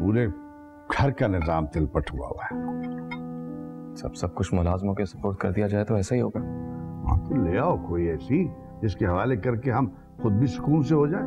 पूरे घर का निज़ाम तिलपट हुआ हुआ है। सब सब कुछ मुलाजमों के सपोर्ट कर दिया जाए तो ऐसा ही होगा। हाँ तो ले आओ कोई ऐसी जिसके हवाले करके हम खुद भी सुकून से हो जाए।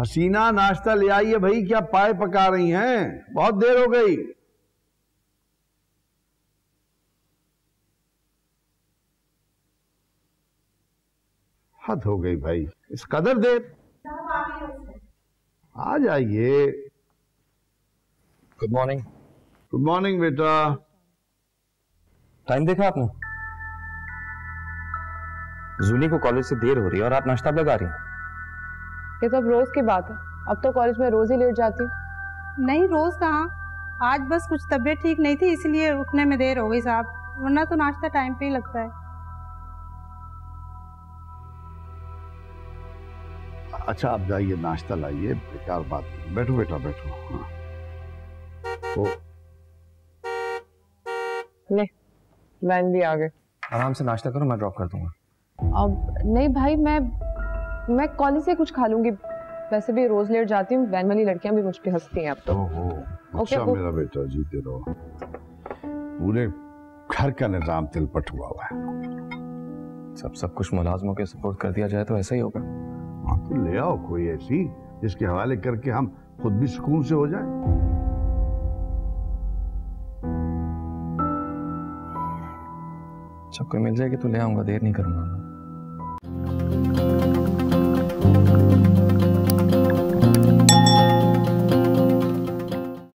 हसीना नाश्ता ले आइए भाई क्या पाए पका रही हैं? बहुत देर हो गई। हद हो गई भाई इस कदर देर। आ जाइए। गुड मॉर्निंग गुड मॉर्निंग बेटा। टाइम देखा आपने? जूली को कॉलेज से देर हो रही है और आप नाश्ता लगा रही हैं। ये तो अब रोज की बात है। अब तो कॉलेज में रोज ही लेट जाती हूँ। नहीं रोज कहाँ? आज बस कुछ तबीयत ठीक नहीं थी इसलिए उठने में देर हो गई साहब। वरना तो नाश्ता टाइम पे ही लगता है। अच्छा आप जाइए नाश्ता लाइए। बेकार बात बैठो बेटा बैठो। हाँ। तो ले वैन भी आ गए आराम से नाश्ता करो मैं ड्रॉप कर दूँगा। अब नहीं भाई मैं मैं कॉलेज से कुछ खा लूँगी। वैसे भी रोज लेट जाती हूँ वैन वाली लड़कियाँ भी मुझ पे हंसती हैं अब तो। ओके, अच्छा वो- मेरा बेटा जीते रहो पूरे घर का निज़ाम तिलपट हुआ हुआ है। सब सब कुछ मुलाजमों के सपोर्ट कर दिया जाए तो ऐसा ही होगा। हाँ तो ले आओ कोई ऐसी जिसके हवाले करके हम खुद भी सुकून से हो जाए। जब कोई मिल जाएगी तो ले आऊँगा देर नहीं करूँगा।